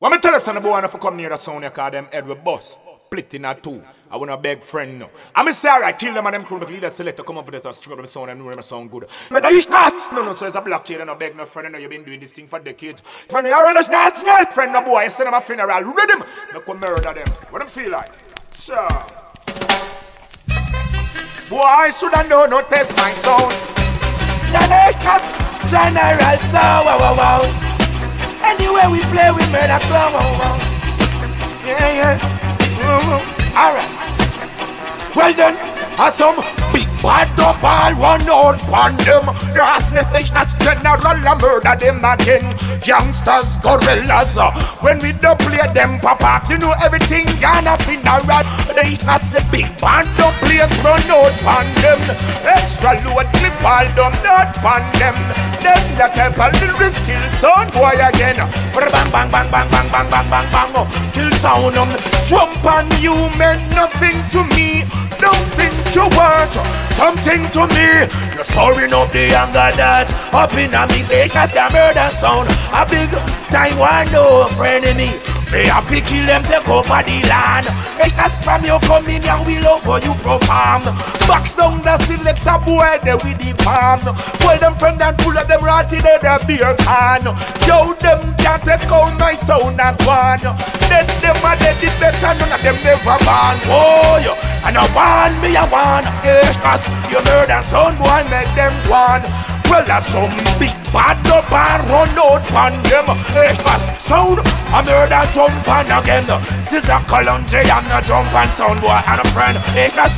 What me tell you, son, the boy, you come near the sound, you call them with bus. Split in a two. I wanna beg friend now. I'm say I kill them and them crew, but leader select to come up with it, struggle with sound and know them sound good. But you not! No, no, so it's a black kid and a beg no friend, and you've been doing this thing for decades. Friend, you are not not not friend, no boy, you send them a funeral, read them, no come murder them. What them feel like? Sure. Boy, I should have know no test my sound. Then cats, general, so wow, wow, wow. Anywhere we play, we clown. Wow, wow. Yeah, yeah. Mm-hmm. Alright. Well then, some big bad up all one out on them. That's the thing that's general, I murder them again. Youngsters, gorillas, when we don't play them pop off, you know everything gonna funeral. They not the big band, don't play run out on them. Extra load clip all them, not on them. Them that help a little skill sound boy again. Bang bang bang bang bang bang bang bang bang. Kill sound them, jump on you meant nothing to me. Don't think you want something to me. You're storing up the younger that up in a mix, it got a murder sound. A big time one no friend of me. Me have to kill them, take over the land. Hey, that's from you coming here, we love for you perform. Box down the selector boy, they with the palm. Well, them friend and full of them rotted in the beer can. Yo, them can't take out my sound and one. Then them are dead, the better, none of them never born. Oh, yo, and I want me, I want. Yeah, that's you murder son, boy, make them one. Well, that's some big bad up and run out on them. Hey, that's sound. I murder jump on again. Sizzla Kalonji, I'm not jump and sound boy and a friend. Hey, that's